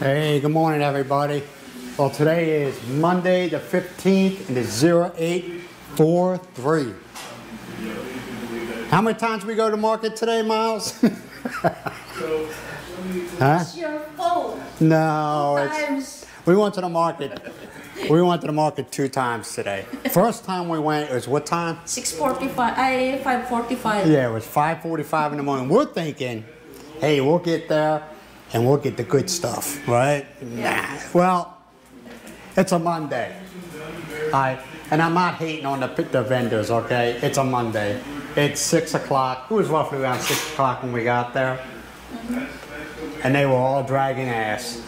Hey, good morning, everybody. Well, today is Monday the 15th, and it's 0843. How many times we go to market today, Myles? huh? It's your fault. No, it's, Times. we went to the market. We went to the market two times today. First time we went, it was what time? 6.45, I 5.45. Yeah, it was 5:45 in the morning. We're thinking, hey, we'll get there and we'll get the good stuff, right? Nah. Well, it's a Monday. I and I'm not hating on the, the vendors, okay? It's a Monday. It's six o'clock. It was roughly around six o'clock when we got there, and they were all dragging ass.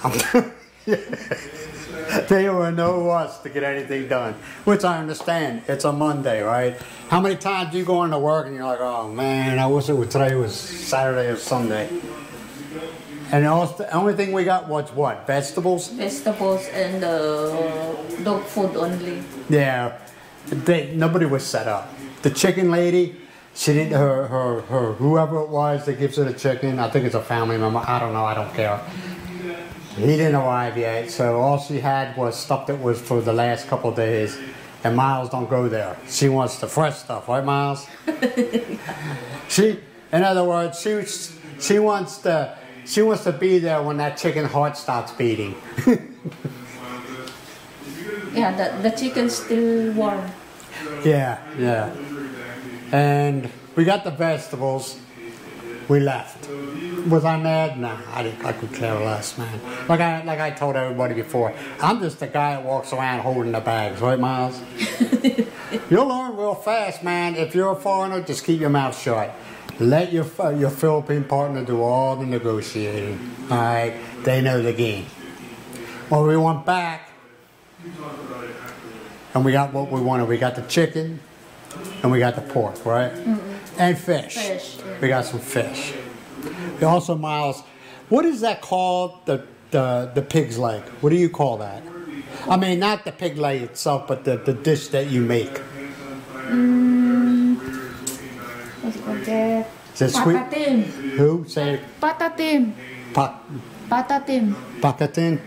they were in no rush to get anything done, which I understand. It's a Monday, right? How many times do you go into work and you're like, oh man, I wish it was today was Saturday or Sunday. And also, the only thing we got was what? Vegetables? Vegetables and uh, dog food only. Yeah. They, nobody was set up. The chicken lady, she didn't, her, her, her, whoever it was that gives her the chicken, I think it's a family member, I don't know, I don't care. He didn't arrive yet, so all she had was stuff that was for the last couple of days. And Myles don't go there. She wants the fresh stuff, right, Myles? she, in other words, she she wants to she wants to be there when that chicken heart starts beating. Yeah, the, the chicken's still warm. yeah, yeah. And we got the vegetables. We left. Was I mad? Nah, I, didn't, I could care less, man. Like I like I told everybody before, I'm just the guy that walks around holding the bags, right, Myles? You'll learn real fast, man. If you're a foreigner, just keep your mouth shut. Let your your Philippine partner do all the negotiating. All right, they know the game. Well, we went back, and we got what we wanted. We got the chicken, and we got the pork, right? Mm-hmm. And fish. Fish, yeah. We got some fish. We also, Myles, what is that called? The the the pig's leg. What do you call that? I mean, not the pig leg itself, but the, the dish that you make. What's it sweet? Patatim. Who say Patatim. pak Patatim. pakatin?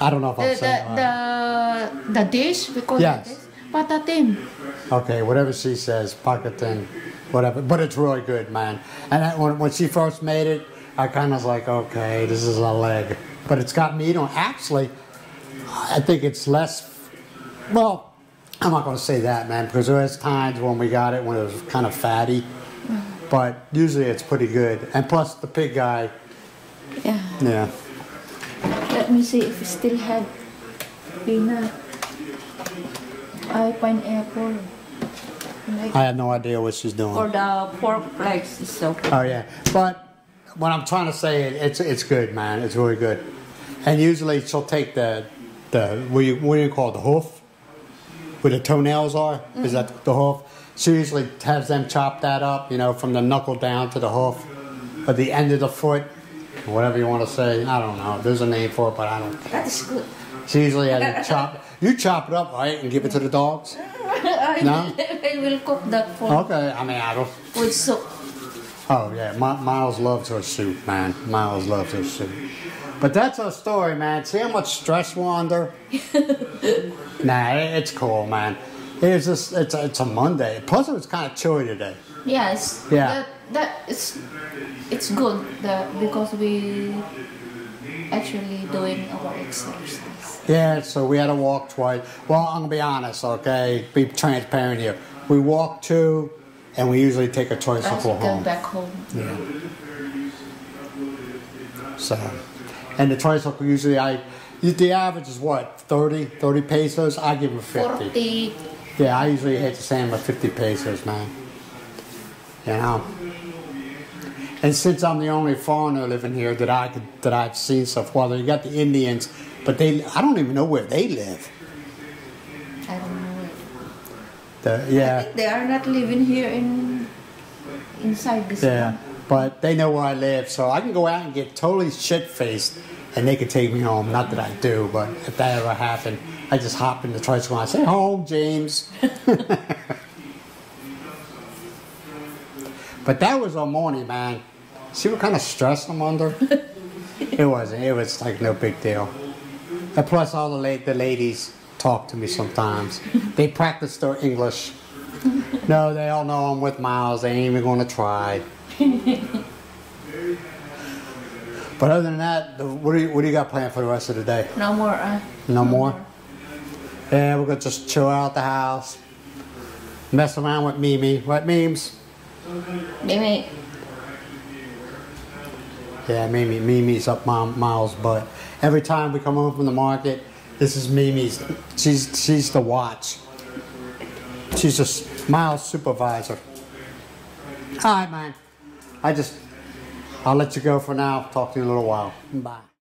I don't know if I'm the, saying it right. the, the dish, we call Yes. it this. Patatim. Okay, whatever she says, pakatin, whatever. But it's really good, man. And I, when, when she first made it, I kind of was like, okay, this is a leg. But it's got meat on. Actually, I think it's less. Well, I'm not going to say that, man, because there was times when we got it when it was kind of fatty. But usually it's pretty good. And plus, the pig guy, Yeah. yeah. Let me see if we still have peanut. I pineapple. Like, I have no idea what she's doing. for the pork legs is so Oh yeah, but what I'm trying to say, it, it's it's good, man. It's really good. And usually she'll take the the what do you, what do you call it, the hoof, where the toenails are. Is mm-hmm. that the hoof? She usually has them chop that up, you know, from the knuckle down to the hoof, or the end of the foot, whatever you want to say. I don't know. There's a name for it, but I don't. That is good. She usually has it chop. You chop it up, right, and give it to the dogs. I, No? I will cook that for Okay. I mean, I don't. with soup. Oh yeah, My, Myles loves her soup, man. Myles loves her soup. But that's her story, man. See how much stress we're under? nah, it's cool, man. It's just it's a, it's a Monday. Plus, it was kind of chilly today. Yes. Yeah. That, that is it's good that because we actually doing our exercise. Yeah, so we had to walk twice. Well, I'm gonna be honest, okay? Be transparent here. We walk two, and we usually take a tricycle we go home. back home. Yeah. So, and the tricycle usually I, the average is what 30, 30 pesos. I give them fifty. Forty. Yeah, I usually hit the same with 50 pesos, man. You know? And since I'm the only foreigner living here that I could, that I've seen so far, you got the Indians, but they I don't even know where they live. I don't know. The, I yeah, they are not living here in inside this yeah. one. But they know where I live, so I can go out and get totally shit faced, and they could take me home. Not that I do, but if that ever happened, I just hop in the tricycle and I say, "Home, James." but that was our morning, man. See what kind of stress I'm under? It wasn't. It was like no big deal. And plus, all the la- the ladies talk to me sometimes. They practice their English. No, they all know I'm with Myles. They ain't even going to try. But other than that, the- what do you what do you got planned for the rest of the day? No more. Uh, No more. Yeah, we're gonna just chill out the house, mess around with Mimi. What memes? Mimi. Yeah, Mimi. Mimi's up Mom, Myles' butt. Every time we come home from the market, this is Mimi's. She's she's the watch. She's just Myles' supervisor. All right, man. I just I'll let you go for now. Talk to you in a little while. Bye.